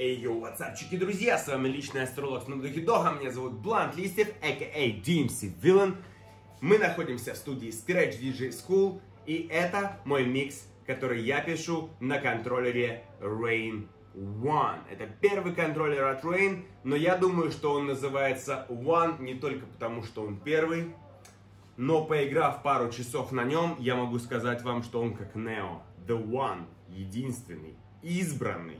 Эй, йоу, ватсапчики, друзья, с вами личный астролог с Дога, меня зовут Блант Листьев, а.к.а. DMC Villain. Мы находимся в студии Scratch DJ School, и это мой микс, который я пишу на контроллере Rain One. Это первый контроллер от Rain, но я думаю, что он называется One не только потому, что он первый, но поиграв пару часов на нем, я могу сказать вам, что он как Neo, The One, единственный, избранный.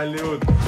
Valeu.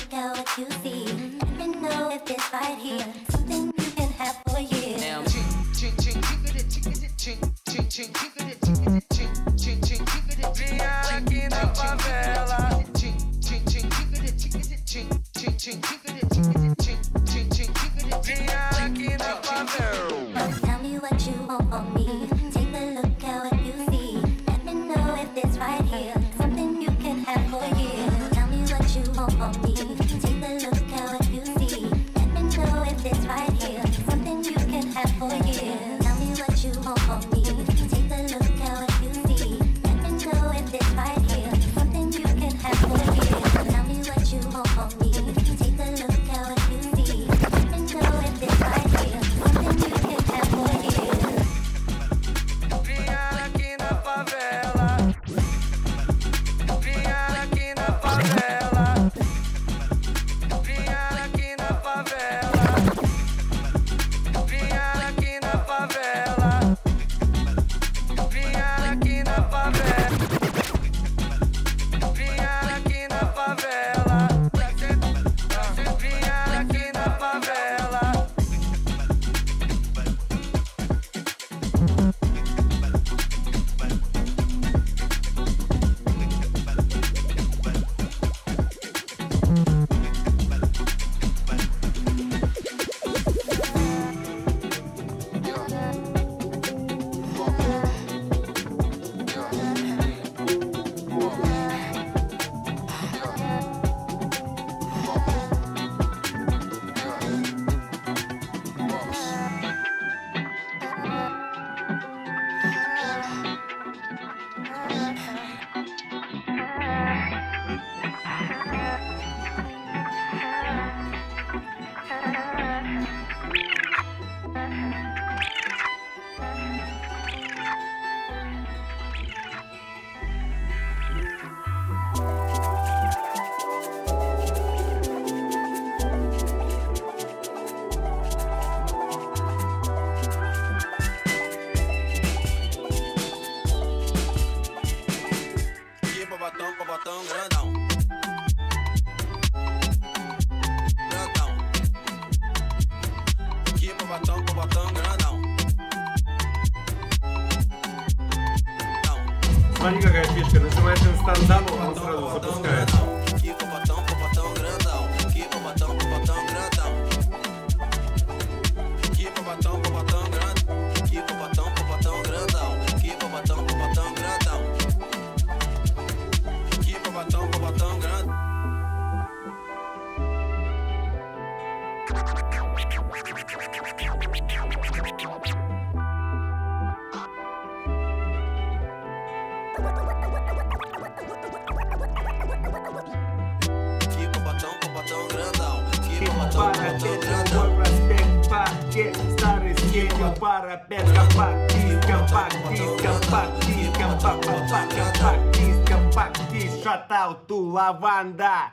look at what you see. Let me know if it's right here. пара, опять компакт, диск, компакт, диск, компакт, диск, компакт, компакт, компакт, диск, компакт, диск, шатаут, лаванда.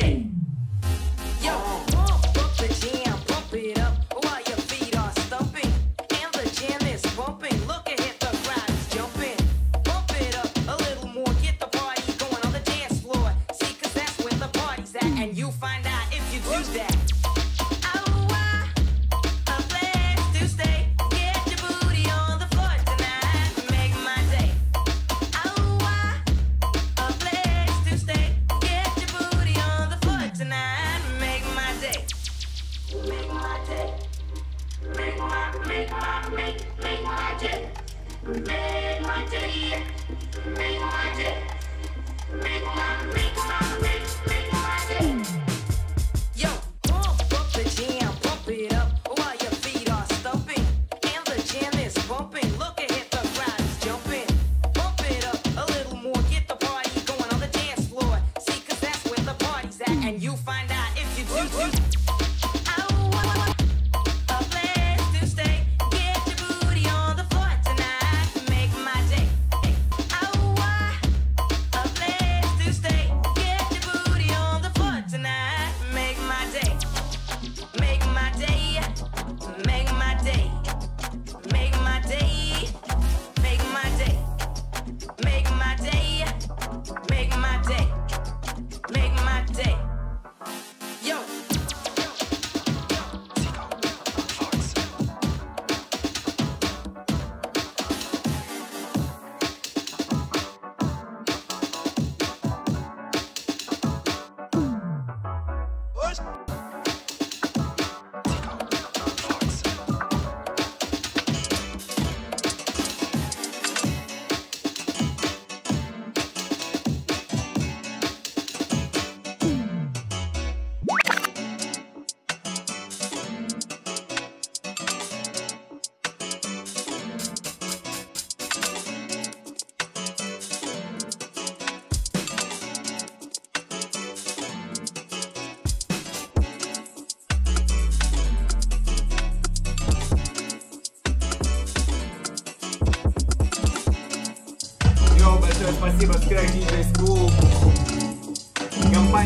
sei. Make my day, make my day, make my, make my, make my.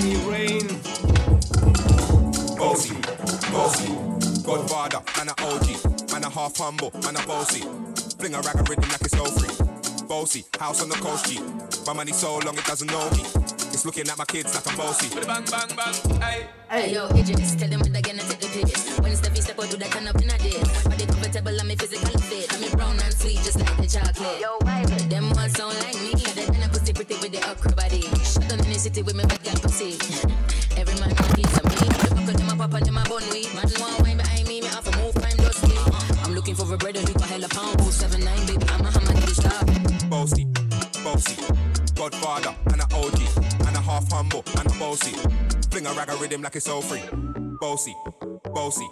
any rain. Bossy, bossy, Godfather, man a OG, man a half humble, man a bossy. Fling a rag a rhythm like it's so free. Bossy, house on the coast G. My money so long it doesn't know me. It's looking at my kids like I'm bossy. Bang, bang, bang, hey. Hey, yo, Idris, tell them they're gonna take the piss. When it's the feast, I do that turn up in a day. But they comfortable, I'm a physical fit. I'm a brown and sweet, just like the chocolate. Yo, why? Them ones don't like me. They're gonna pussy pretty with the awkward body. Shut down in the city with me pussy. Every man want piece of me. The buckle them a pop and them a bun weed. Man want wine behind me, me have to move time dusty. I'm looking for a brother who can hell a pound. 079, baby, I'm a hammer, this stop. Bossy, bossy, Godfather, man a OG, man a half humble, man a bossy. Fling a rag a rhythm like it's all free. Bossy, bossy,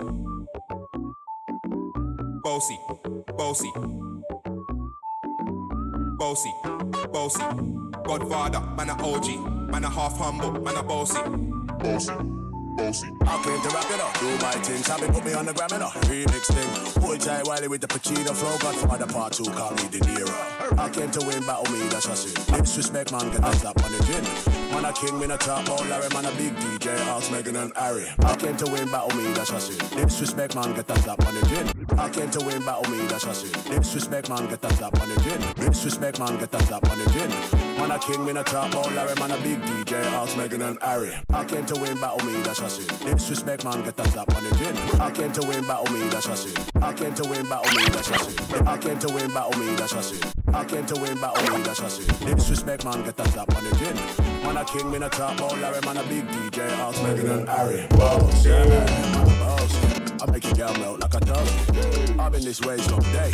bossy, bossy, bossy, bossy. Godfather, man a OG, man a half humble, man a bossy. Bossy, bossy. I came to wrap it up, do my thing. Sabi put me on the gram and a remix thing. Boy Jai Wiley with the Pacino flow. Godfather part two, call me De Niro. I came to win, battle me, that's a sin. Disrespect, man, get that slap on the chin. A king, man a top, oh Larry, man a big DJ, Ox, Megan and Harry. I came to win, battle me, that's a sin. Disrespect, man, get that slap on the chin. I came to win, battle me, that's a sin. Disrespect, man, get that slap on the chin. Disrespect, man, get that slap on the chin. Man a king, man a top, oh Larry, man a big DJ, Ox, Megan and Harry. I came to win, battle me, that's a sin. Disrespect, man, get that slap on the chin. I came to win, battle me, that's a sin. I came to win, battle me, that's a sin. I came to win, battle me, that's a sin. I came to win, battle me, that's a sin. Disrespect, man, get that slap on the chin. Man a king, man a top, oh Larry, man a big DJ, Ox, Megan and Harry. Boss, yeah, man, boss. I make it girl melt like a toast. I've been this way some day,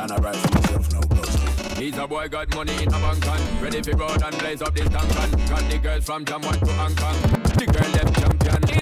and I write for myself, no ghost. He's a boy got money in a bank and ready for road and blaze up this tank and got the girls from Jamwan to Hong Kong. The girl left champion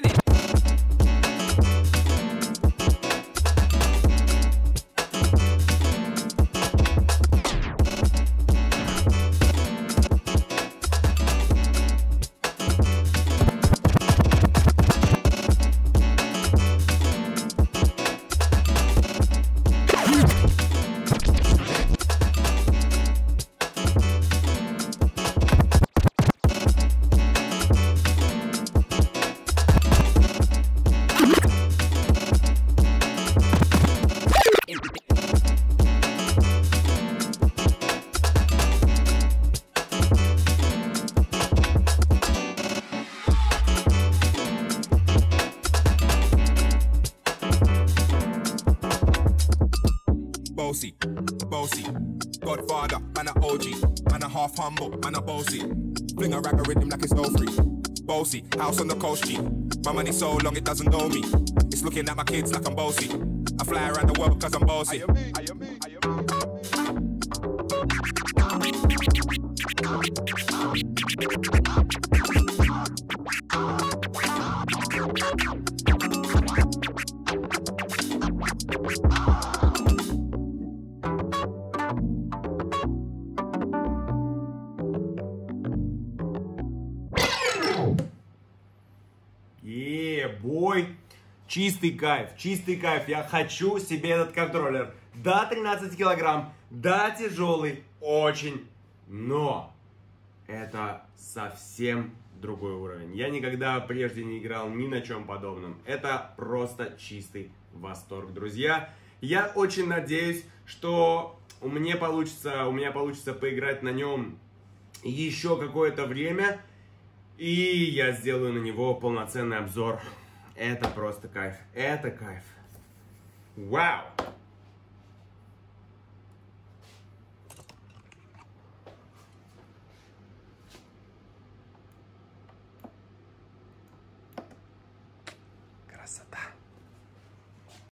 House on the coast, G. My money so long it doesn't know me. It's looking at my kids like I'm bossy. I fly around the world cause I'm bossy. Me, me, me. Чистый кайф, чистый кайф. Я хочу себе этот контроллер. Да, 13 килограмм, да, тяжелый, очень, но это совсем другой уровень. Я никогда прежде не играл ни на чем подобном. Это просто чистый восторг, друзья. Я очень надеюсь, что у меня получится, у меня получится поиграть на нем еще какое-то время. И я сделаю на него полноценный обзор. Это просто кайф. Это кайф. Вау!